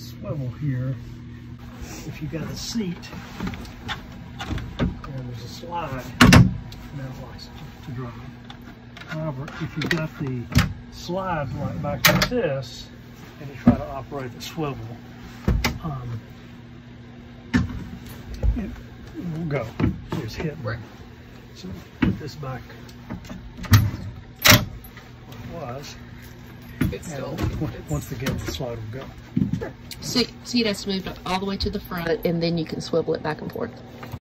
swivel here, if you got a seat, and there's a slide, that likes to, to drive. However, if you've got the slide right back like this, and you try to operate the swivel, um, it will go. Just hit. Right. So put this back where it was. It's still. Once- it's- get the slide will go. So, so you'd have to move all the way to the front and then you can swivel it back and forth.